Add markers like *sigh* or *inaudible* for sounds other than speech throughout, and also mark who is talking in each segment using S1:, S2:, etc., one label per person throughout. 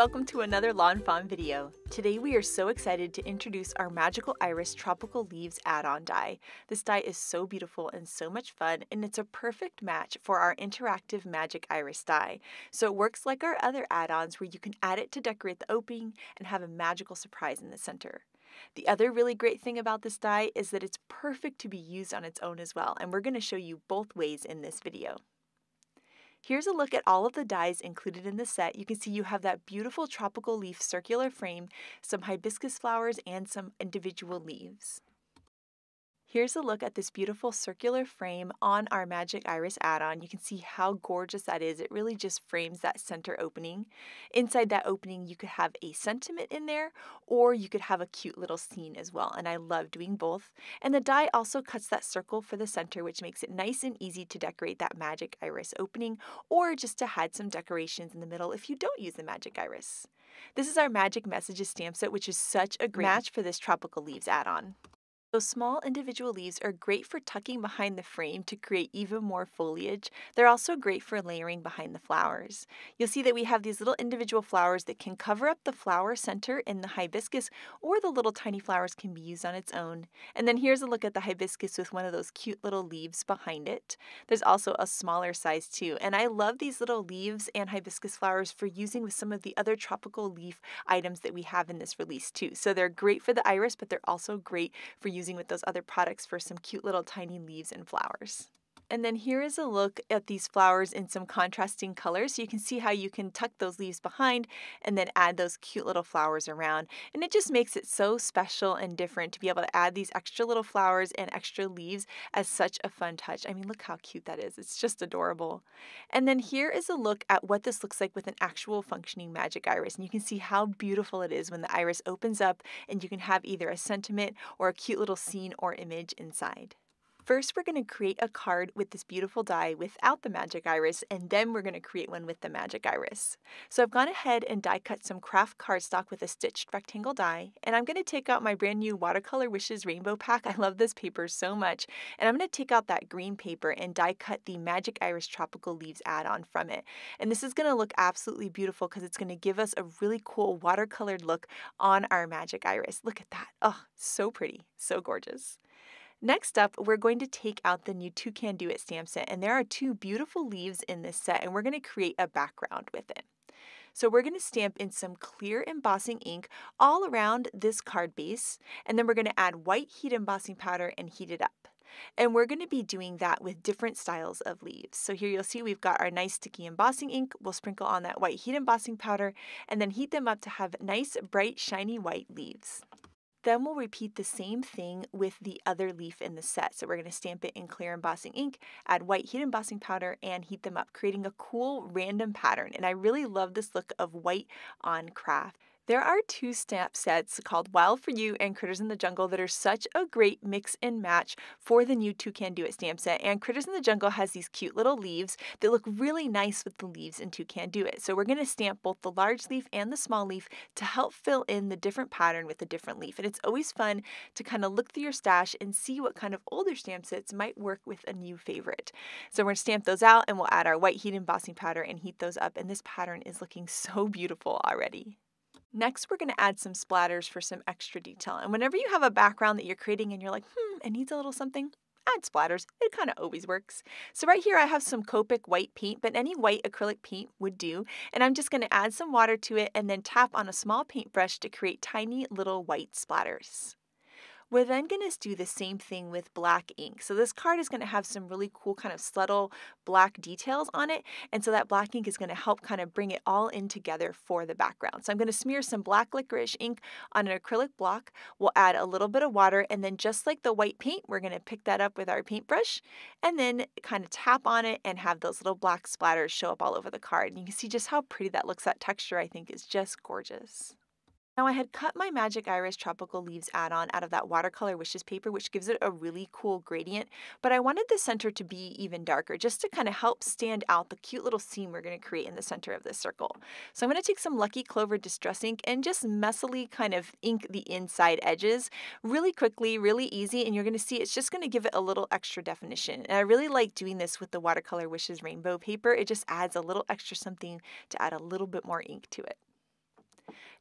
S1: welcome to another Lawn Fawn video. Today we are so excited to introduce our Magical Iris Tropical Leaves add-on die. This die is so beautiful and so much fun, and it's a perfect match for our interactive Magic Iris die. So it works like our other add-ons where you can add it to decorate the opening and have a magical surprise in the center. The other really great thing about this die is that it's perfect to be used on its own as well, and we're going to show you both ways in this video. Here's a look at all of the dies included in the set. You can see you have that beautiful tropical leaf circular frame, some hibiscus flowers, and some individual leaves. Here's a look at this beautiful circular frame on our Magic Iris add-on. You can see how gorgeous that is. It really just frames that center opening. Inside that opening, you could have a sentiment in there, or you could have a cute little scene as well, and I love doing both. And the die also cuts that circle for the center, which makes it nice and easy to decorate that Magic Iris opening, or just to hide some decorations in the middle if you don't use the Magic Iris. This is our Magic Messages stamp set, which is such a great match for this Tropical Leaves add-on. Those small individual leaves are great for tucking behind the frame to create even more foliage. They're also great for layering behind the flowers. You'll see that we have these little individual flowers that can cover up the flower center in the hibiscus, or the little tiny flowers can be used on its own. And then here's a look at the hibiscus with one of those cute little leaves behind it. There's also a smaller size too, and I love these little leaves and hibiscus flowers for using with some of the other tropical leaf items that we have in this release too. So they're great for the iris, but they're also great for using using with those other products for some cute little tiny leaves and flowers. And then here is a look at these flowers in some contrasting colors. So you can see how you can tuck those leaves behind and then add those cute little flowers around. And it just makes it so special and different to be able to add these extra little flowers and extra leaves as such a fun touch. I mean, look how cute that is. It's just adorable. And then here is a look at what this looks like with an actual functioning magic iris. And you can see how beautiful it is when the iris opens up and you can have either a sentiment or a cute little scene or image inside. First, we're going to create a card with this beautiful die without the magic iris, and then we're going to create one with the magic iris. So I've gone ahead and die cut some kraft cardstock with a stitched rectangle die, and I'm going to take out my brand new Watercolor Wishes Rainbow Pack. I love this paper so much. And I'm going to take out that green paper and die cut the Magic Iris Tropical Leaves add-on from it. And this is going to look absolutely beautiful because it's going to give us a really cool watercolored look on our Magic Iris. Look at that. Oh, so pretty. So gorgeous. Next up, we're going to take out the new Toucan Do It stamp set, and there are two beautiful leaves in this set, and we're going to create a background with it. So we're going to stamp in some clear embossing ink all around this card base, and then we're going to add white heat embossing powder and heat it up. And we're going to be doing that with different styles of leaves. So here you'll see we've got our nice sticky embossing ink. We'll sprinkle on that white heat embossing powder and then heat them up to have nice, bright, shiny white leaves. Then we'll repeat the same thing with the other leaf in the set. So we're going to stamp it in clear embossing ink, add white heat embossing powder, and heat them up, creating a cool random pattern. And I really love this look of white on craft. There are two stamp sets called Wild for You and Critters in the Jungle that are such a great mix and match for the new Toucan Do It stamp set. And Critters in the Jungle has these cute little leaves that look really nice with the leaves in Toucan Do It. So we're going to stamp both the large leaf and the small leaf to help fill in the different pattern with the different leaf. And it's always fun to kind of look through your stash and see what kind of older stamp sets might work with a new favorite. So we're going to stamp those out and we'll add our white heat embossing powder and heat those up. And this pattern is looking so beautiful already. Next, we're going to add some splatters for some extra detail. And whenever you have a background that you're creating and you're like, hmm, it needs a little something, add splatters. It kind of always works. So right here I have some Copic white paint, but any white acrylic paint would do. And I'm just going to add some water to it and then tap on a small paintbrush to create tiny little white splatters. We're then going to do the same thing with black ink. So this card is going to have some really cool kind of subtle black details on it. And so that black ink is going to help kind of bring it all in together for the background. So I'm going to smear some black licorice ink on an acrylic block. We'll add a little bit of water and then just like the white paint, we're going to pick that up with our paintbrush and then kind of tap on it and have those little black splatters show up all over the card. And you can see just how pretty that looks. That texture I think is just gorgeous. Now I had cut my Magic Iris Tropical Leaves add-on out of that watercolor wishes paper, which gives it a really cool gradient, but I wanted the center to be even darker, just to kind of help stand out the cute little seam we're going to create in the center of this circle. So I'm going to take some Lucky Clover Distress Ink and just messily kind of ink the inside edges really quickly, really easy, and you're going to see it's just going to give it a little extra definition. And I really like doing this with the Watercolor Wishes rainbow paper. It just adds a little extra something to add a little bit more ink to it.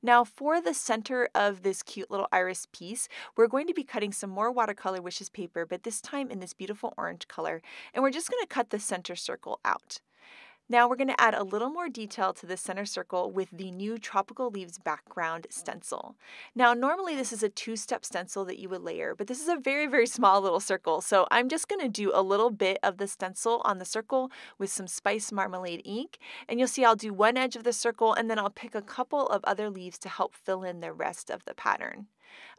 S1: Now for the center of this cute little iris piece, we're going to be cutting some more watercolor wishes paper, but this time in this beautiful orange color, and we're just going to cut the center circle out. Now we're going to add a little more detail to the center circle with the new Tropical Leaves background stencil. Now normally this is a two-step stencil that you would layer, but this is a very, very *laughs* small little circle. So I'm just going to do a little bit of the stencil on the circle with some Spice Marmalade ink. And you'll see I'll do one edge of the circle and then I'll pick a couple of other leaves to help fill in the rest of the pattern.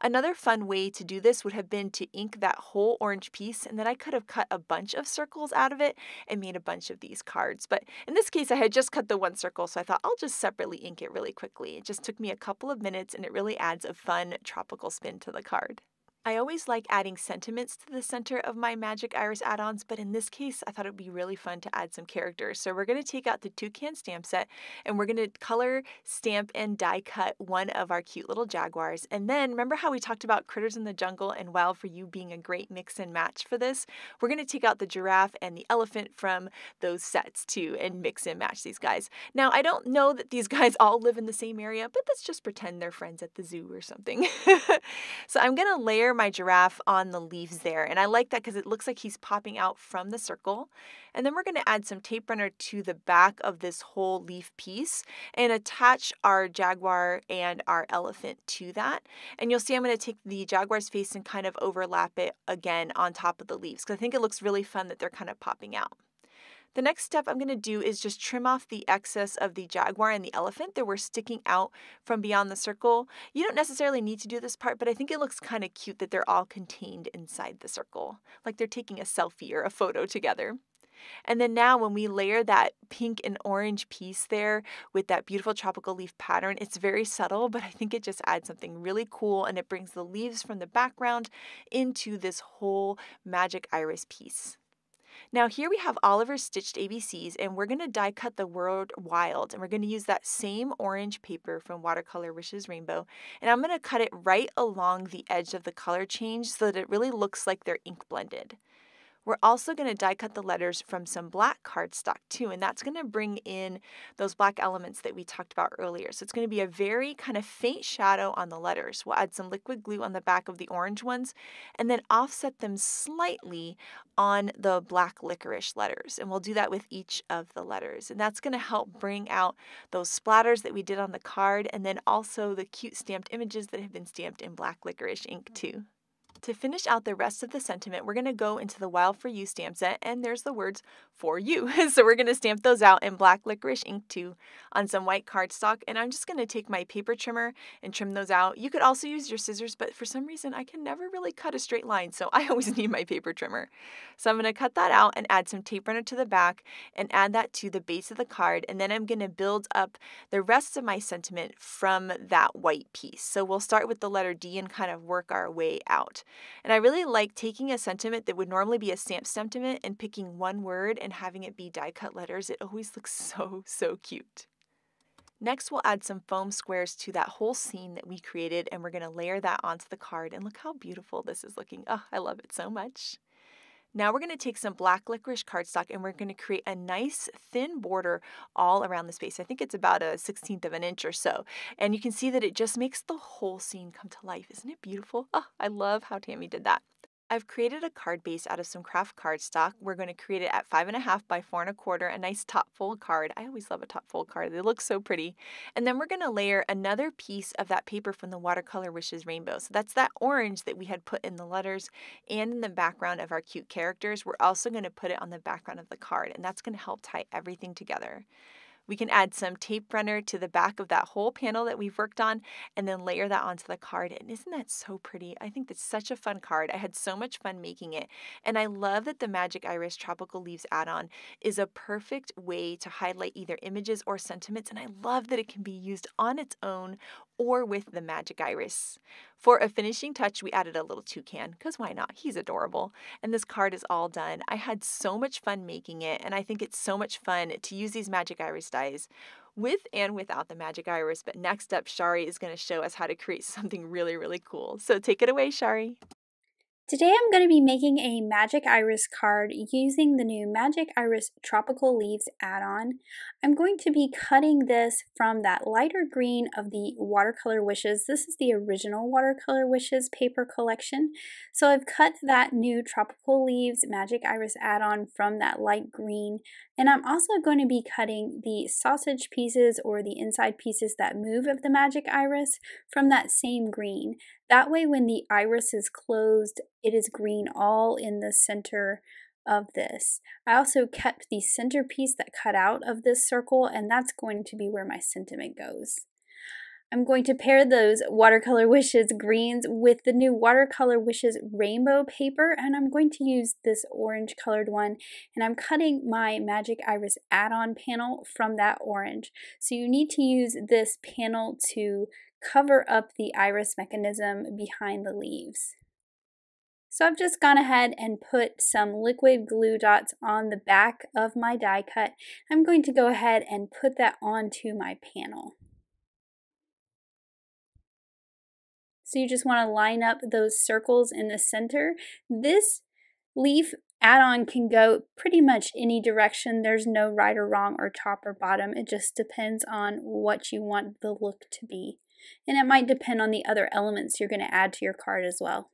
S1: Another fun way to do this would have been to ink that whole orange piece and then I could have cut a bunch of circles out of it and made a bunch of these cards. But in this case, I had just cut the one circle, so I thought I'll just separately ink it really quickly. It just took me a couple of minutes and it really adds a fun tropical spin to the card. I always like adding sentiments to the center of my Magic Iris add-ons, but in this case, I thought it would be really fun to add some characters. So we're going to take out the Toucan stamp set and we're going to color, stamp, and die cut one of our cute little jaguars. And then remember how we talked about Critters in the Jungle and Wild for You being a great mix and match for this? We're going to take out the giraffe and the elephant from those sets too and mix and match these guys. Now, I don't know that these *laughs* guys all live in the same area, but let's just pretend they're friends at the zoo or something. *laughs* so I'm going to layer my giraffe on the leaves there. And I like that because it looks like he's popping out from the circle. And then we're going to add some tape runner to the back of this whole leaf piece and attach our jaguar and our elephant to that. And you'll see I'm going to take the jaguar's face and kind of overlap it again on top of the leaves because I think it looks really fun that they're kind of popping out. The next step I'm going to do is just trim off the excess of the jaguar and the elephant that were sticking out from beyond the circle. You don't necessarily need to do this part, but I think it looks kind of cute that they're all contained inside the circle, like they're taking a selfie or a photo together. And then now when we layer that pink and orange piece there with that beautiful tropical leaf pattern, it's very subtle, but I think it just adds something really cool and it brings the leaves from the background into this whole magic iris piece. Now here we have Oliver's stitched ABCs and we're going to die cut the word wild and we're going to use that same orange paper from Watercolor Wishes Rainbow and I'm going to cut it right along the edge of the color change so that it really looks like they're ink blended. We're also going to die cut the letters from some black cardstock too, and that's going to bring in those black elements that we talked about earlier. So it's going to be a very kind of faint shadow on the letters. We'll add some liquid glue on the back of the orange ones and then offset them slightly on the black licorice letters. And we'll do that with each of the letters. And that's going to help bring out those splatters that we did on the card and then also the cute stamped images that have been stamped in black licorice ink too. To finish out the rest of the sentiment, we're going to go into the Wild for You stamp set, and there's the words for you. *laughs* so we're going to stamp those out in black licorice ink too on some white cardstock, and I'm just going to take my paper trimmer and trim those out. You could also use your scissors, but for some reason I can never really cut a straight line, so *laughs* I always need my paper trimmer. So I'm going to cut that out and add some tape runner to the back and add that to the base of the card, and then I'm going to build up the rest of my sentiment from that white piece. So we'll start with the letter D and kind of work our way out. And I really like taking a sentiment that would normally be a stamp sentiment and picking one word and having it be die cut letters. It always *laughs* looks so, so cute. Next, we'll add some foam squares to that whole scene that we created, and we're going to layer that onto the card. And look how beautiful this is looking. Oh, I love it so much. Now we're going to take some black licorice cardstock and we're going to create a nice thin border all around the space. I think it's about a 16th of an inch or so. And you can see that it just makes the whole scene come to life. Isn't it beautiful? Oh, I love how Tammy did that. I've created a card base out of some kraft cardstock. We're going to create it at five and a half by four and a quarter, a nice top fold card. I always love a top fold card. They look so pretty. And then we're going to layer another piece of that paper from the Watercolor Wishes Rainbow. So that's that orange that we had put in the letters and in the background of our cute characters. We're also going to put it on the background of the card, and that's going to help tie everything together. We can add some tape runner to the back of that whole panel that we've worked on and then layer that onto the card. And isn't that so pretty? I think that's such a fun card. I had so much fun making it. And I love that the Magic Iris Tropical Leaves add-on is a perfect way to highlight either images or sentiments. And I love that it can be used on its own or with the Magic Iris. For a finishing touch, we added a little toucan, because why not? He's adorable. And this card is all done. I had so much fun making it, and I think it's so much fun to use these Magic Iris dies with and without the Magic Iris. But next up, Chari is going to show us how to create *laughs* something really, really cool. So take it away, Chari.
S2: Today I'm going to be making a Magic Iris card using the new Magic Iris Tropical Leaves add-on. I'm going to be cutting this from that lighter green of the Watercolor Wishes. This is the original Watercolor Wishes paper collection. So I've cut that new Tropical Leaves Magic Iris add-on from that light green. And I'm also going to be cutting the sausage pieces or the inside pieces that move of the Magic Iris from that same green. That way when the iris is closed, it is green all in the center of this. I also kept the centerpiece that cut out of this circle and that's going to be where my sentiment goes. I'm going to pair those Watercolor Wishes greens with the new Watercolor Wishes rainbow paper and I'm going to use this orange colored one and I'm cutting my Magic Iris add-on panel from that orange. So you need to use this panel to cover up the iris mechanism behind the leaves. So I've just gone ahead and put some liquid glue dots on the back of my die cut. I'm going to go ahead and put that onto my panel. So you just want to line up those circles in the center. This leaf add-on can go pretty much any direction. There's no right or wrong or top or bottom. It just depends on what you want the look to be and it might depend on the other elements you're going to add to your card as well.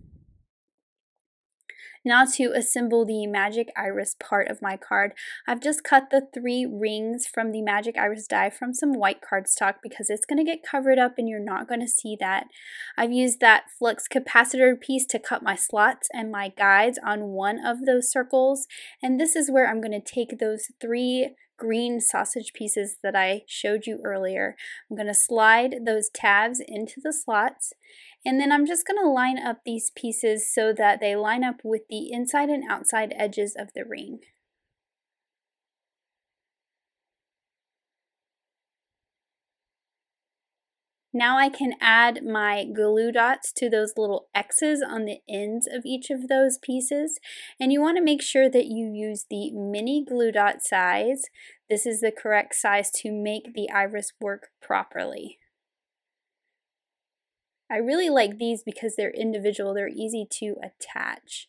S2: Now to assemble the Magic Iris part of my card, I've just cut the three rings from the Magic Iris die from some white cardstock because it's going to get covered up and you're not going to see that. I've used that flux capacitor piece to cut my slots and my guides on one of those circles and this is where I'm going to take those three green sausage pieces that I showed you earlier. I'm going to slide those tabs into the slots and then I'm just going to line up these pieces so that they line up with the inside and outside edges of the ring. Now I can add my glue dots to those little X's on the ends of each of those pieces. And you want to make sure that you use the mini glue dot size. This is the correct size to make the iris work properly. I really like these because they're individual, they're easy to attach.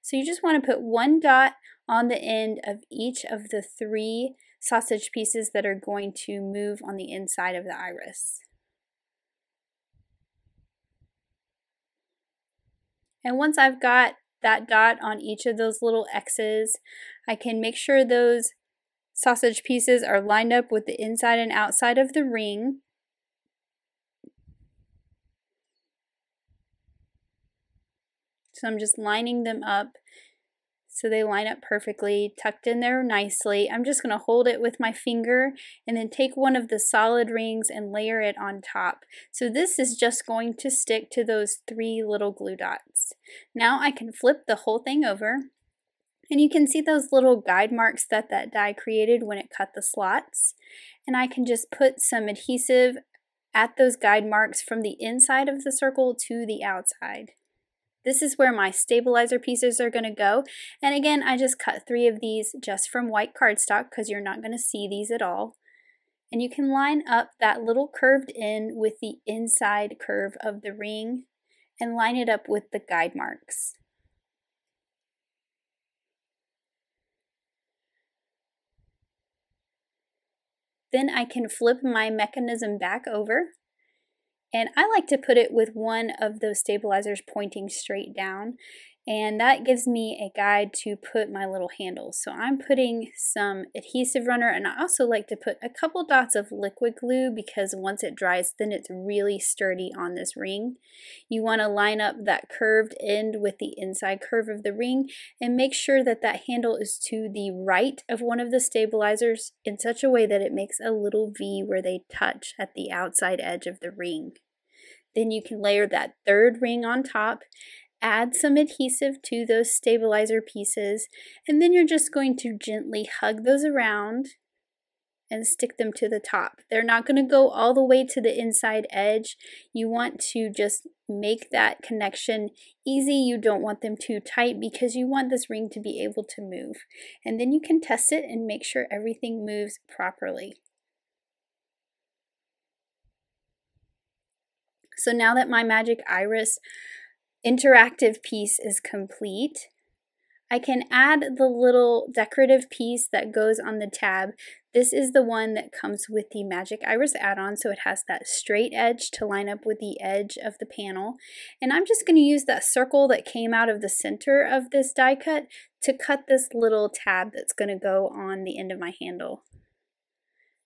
S2: So you just want to put one dot on the end of each of the three sausage pieces that are going to move on the inside of the iris. And once I've got that dot on each of those little X's, I can make sure those sausage pieces are lined up with the inside and outside of the ring. So I'm just lining them up so they line up perfectly, tucked in there nicely. I'm just going to hold it with my finger and then take one of the solid rings and layer it on top. So this is just going to stick to those three little glue dots. Now I can flip the whole thing over and you can see those little guide marks that that die created when it cut the slots. And I can just put some adhesive at those guide marks from the inside of the circle to the outside. This is where my stabilizer pieces are going to go. And again, I just cut three of these just from white cardstock because you're not going to see these at all. And you can line up that little curved end with the inside curve of the ring and line it up with the guide marks. Then I can flip my mechanism back over and I like to put it with one of those stabilizers pointing straight down and that gives me a guide to put my little handles. So I'm putting some adhesive runner and I also like to put a couple dots of liquid glue because once it dries then it's really sturdy on this ring. You want to line up that curved end with the inside curve of the ring and make sure that that handle is to the right of one of the stabilizers in such a way that it makes a little V where they touch at the outside edge of the ring. Then you can layer that third ring on top add some adhesive to those stabilizer pieces, and then you're just going to gently hug those around and stick them to the top. They're not going to go all the way to the inside edge. You want to just make that connection easy. You don't want them too tight because you want this ring to be able to move. And then you can test it and make sure everything moves properly. So now that my magic iris interactive piece is complete. I can add the little decorative piece that goes on the tab. This is the one that comes with the Magic Iris add-on, so it has that straight edge to line up with the edge of the panel. And I'm just going to use that circle that came out of the center of this die cut to cut this little tab that's going to go on the end of my handle.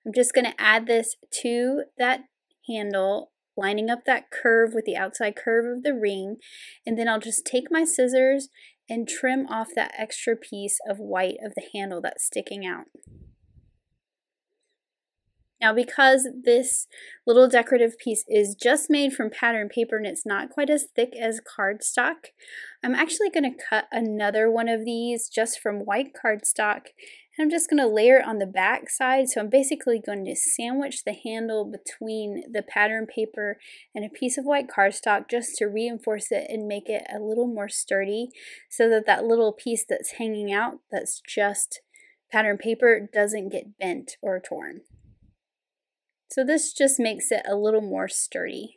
S2: I'm just going to add this to that handle lining up that curve with the outside curve of the ring and then I'll just take my scissors and trim off that extra piece of white of the handle that's sticking out. Now because this little decorative piece is just made from pattern paper and it's not quite as thick as cardstock, I'm actually going to cut another one of these just from white cardstock and I'm just going to layer it on the back side. So I'm basically going to sandwich the handle between the pattern paper and a piece of white cardstock just to reinforce it and make it a little more sturdy so that that little piece that's hanging out that's just pattern paper doesn't get bent or torn. So this just makes it a little more sturdy.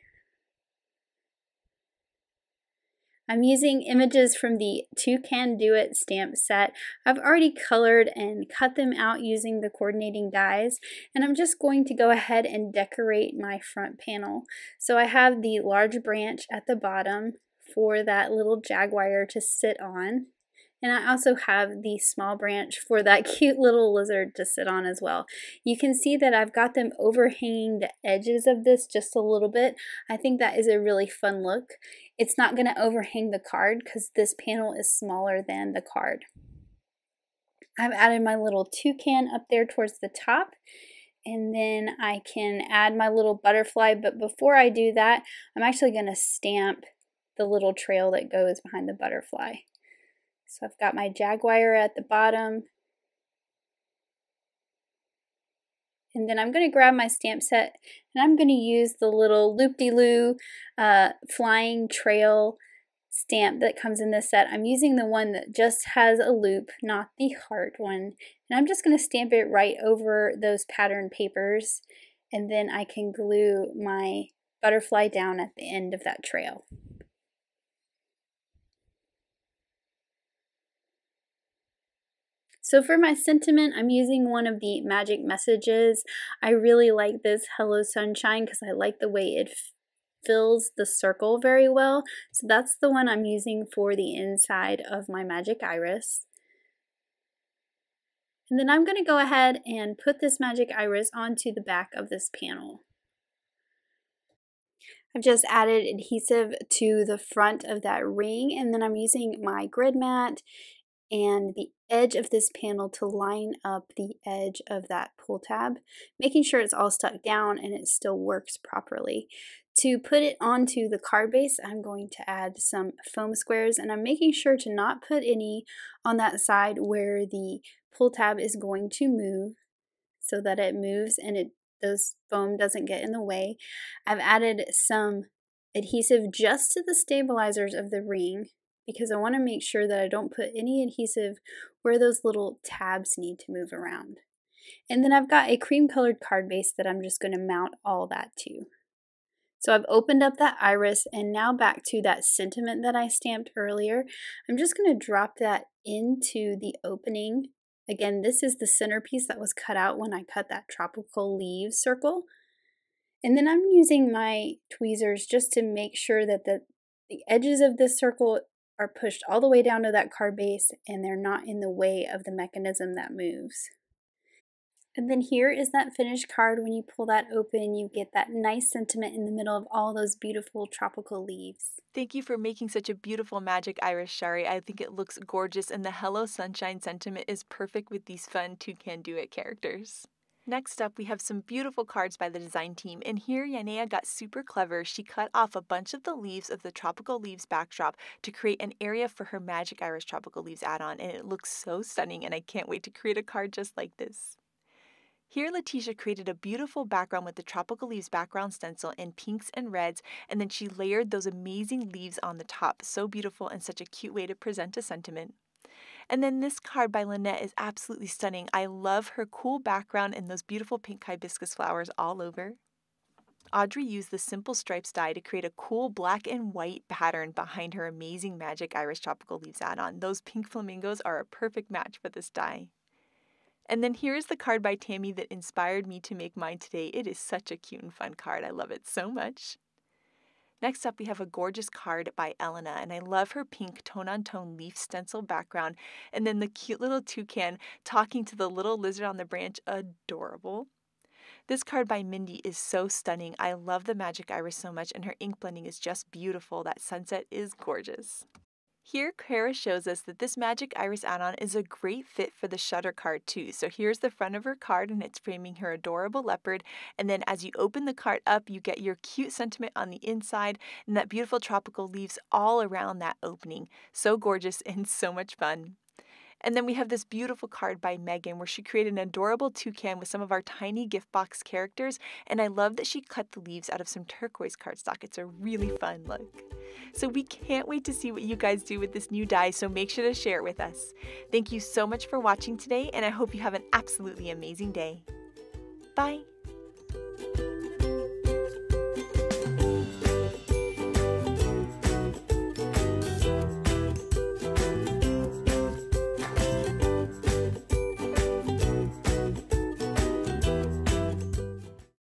S2: I'm using images from the Toucan Do It stamp set. I've already colored and cut them out using the coordinating dies and I'm just going to go ahead and decorate my front panel. So I have the large branch at the bottom for that little jaguar to sit on and I also have the small branch for that *laughs* cute little lizard to sit on as well. You can see that I've got them overhanging the edges of this just a little bit. I think that is a really fun look. It's not going to overhang the card because this panel is smaller than the card. I've added my little toucan up there towards the top and then I can add my little butterfly but before I do that I'm actually going to stamp the little trail that goes behind the butterfly. So I've got my Jaguar at the bottom. And then I'm going to grab my stamp set and I'm going to use the little loop-de-loo uh, flying trail stamp that comes in this set. I'm using the one that just has a loop, not the heart one. And I'm just going to stamp it right over those pattern papers. And then I can glue my butterfly down at the end of that trail. So for my sentiment, I'm using one of the magic messages. I really like this Hello Sunshine because I like the way it fills the circle very well. So that's the one I'm using for the inside of my magic iris. And then I'm going to go ahead and put this magic iris onto the back of this panel. I've just added adhesive to the front of that ring and then I'm using my grid mat and the edge of this panel to line up the edge of that pull tab, making sure it's all stuck down and it still works properly. To put it onto the card base, I'm going to add some foam squares and I'm making sure to not put any on that side where the pull tab is going to move so that it moves and it those foam doesn't get in the way. I've added some adhesive just to the stabilizers of the ring because I want to make sure that I don't put any adhesive where those little tabs need to move around. And then I've got a cream colored card base that I'm just going to mount all that to. So I've opened up that iris and now back to that sentiment that I stamped earlier. I'm just going to drop that into the opening. Again, this is the centerpiece that was cut out when I cut that tropical leaves circle. And then I'm using my tweezers just to make sure that the, the edges of this circle are pushed all the way down to that card base and they're not in the way of the mechanism that moves. And then here is that finished card. When you pull that open, you get that nice sentiment in the middle of all those beautiful tropical leaves.
S1: Thank you for making such a beautiful magic iris, Chari. I think it looks gorgeous, and the Hello Sunshine sentiment is perfect with these fun Toucan Do It characters. Next up, we have some beautiful cards by the design team, and here Yanea got super clever. She cut off a bunch of the leaves of the Tropical Leaves backdrop to create an area for her Magic Iris Tropical Leaves add-on, and it looks so stunning, and I can't wait to create a card just like this. Here, Letitia created a beautiful background with the Tropical Leaves background stencil in pinks and reds, and then she layered those amazing leaves on the top. So beautiful and such a cute way to present a sentiment. And then this card by Lynette is absolutely stunning. I love her cool background and those beautiful pink hibiscus flowers all over. Audrey used the Simple Stripes die to create a cool black and white pattern behind her amazing Magic Iris Tropical Leaves add-on. Those pink flamingos are a perfect match for this die. And then here is the card by Tammy that inspired me to make mine today. It is such a cute and fun card. I love it so much. Next up, we have a gorgeous card by Elena, and I love her pink tone on tone leaf stencil background, and then the cute little toucan talking to the little lizard on the branch. Adorable. This card by Mindy is so stunning. I love the Magic Iris so much, and her ink blending is just beautiful. That sunset is gorgeous. Here, Kara shows us that this Magic Iris add-on is a great fit for the Shutter card too. So here's the front of her card and it's framing her adorable leopard. And then as you open the card up, you get your cute sentiment on the inside and that beautiful tropical leaves all around that opening. So gorgeous *laughs* and so much fun. And then we have this beautiful card by Megan where she created an adorable toucan with some of our tiny gift box characters. And I love that she cut the leaves out of some turquoise cardstock. It's a really fun look. So we can't wait to see what you guys do with this new die, so make sure to share it with us. Thank you so much for watching today, and I hope you have an absolutely amazing day. Bye!